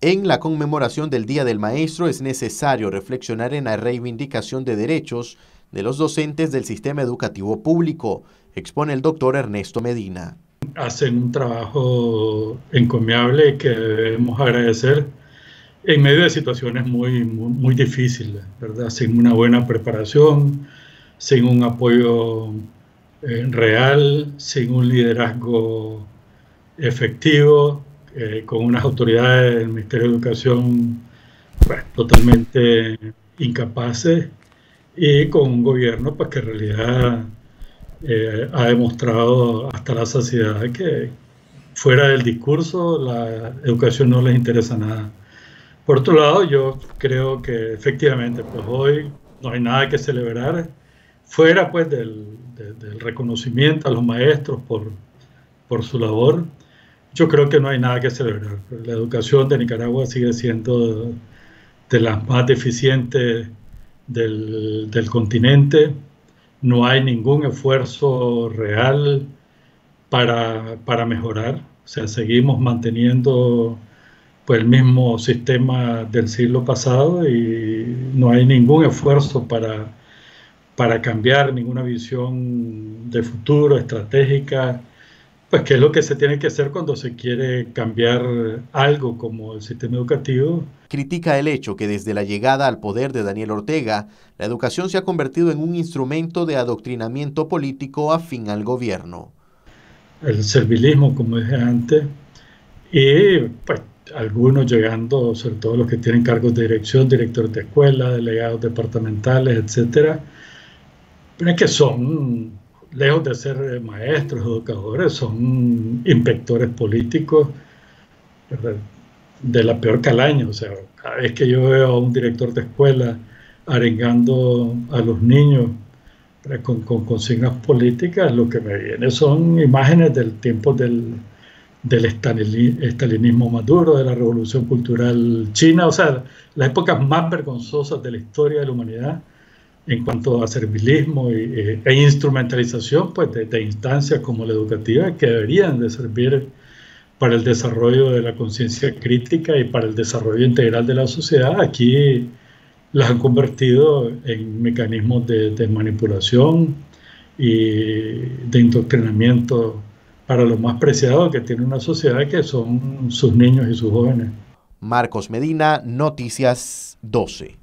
En la conmemoración del Día del Maestro es necesario reflexionar en la reivindicación de derechos de los docentes del sistema educativo público, expone el doctor Ernesto Medina. Hacen un trabajo encomiable que debemos agradecer en medio de situaciones muy, muy, difíciles, ¿verdad? Sin una buena preparación, sin un apoyo eh, real, sin un liderazgo efectivo, eh, con unas autoridades del Ministerio de Educación pues, totalmente incapaces y con un gobierno pues, que en realidad eh, ha demostrado hasta la saciedad que fuera del discurso la educación no les interesa nada. Por otro lado, yo creo que efectivamente pues hoy no hay nada que celebrar fuera pues del, del reconocimiento a los maestros por, por su labor yo creo que no hay nada que celebrar. La educación de Nicaragua sigue siendo de las más deficientes del, continente. No hay ningún esfuerzo real para, para, mejorar. O sea, seguimos manteniendo pues, el mismo sistema del siglo pasado y no hay ningún esfuerzo para, para cambiar ninguna visión de futuro, estratégica, pues qué es lo que se tiene que hacer cuando se quiere cambiar algo como el sistema educativo. Critica el hecho que desde la llegada al poder de Daniel Ortega, la educación se ha convertido en un instrumento de adoctrinamiento político afín al gobierno. El servilismo, como dije antes, y pues algunos llegando, sobre todo los que tienen cargos de dirección, directores de escuela, delegados departamentales, etcétera, pero es que son lejos de ser eh, maestros, educadores, son inspectores políticos de la peor calaña. O sea, cada vez que yo veo a un director de escuela arengando a los niños con, consignas políticas, lo que me viene son imágenes del tiempo del, del estalinismo maduro, de la revolución cultural china, o sea, las épocas más vergonzosas de la historia de la humanidad en cuanto a servilismo e instrumentalización pues, de, instancias como la educativa que deberían de servir para el desarrollo de la conciencia crítica y para el desarrollo integral de la sociedad, aquí las han convertido en mecanismos de, de manipulación y de indoctrinamiento para lo más preciado que tiene una sociedad, que son sus niños y sus jóvenes. Marcos Medina, Noticias 12.